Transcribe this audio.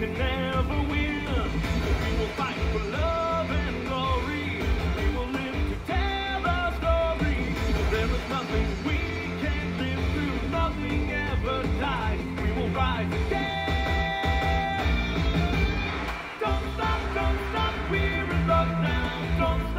can never win. We will fight for love and glory. We will live to tell the story. There is nothing we can't live through. Nothing ever dies. We will rise again. Don't stop, don't stop. We're in love now. Don't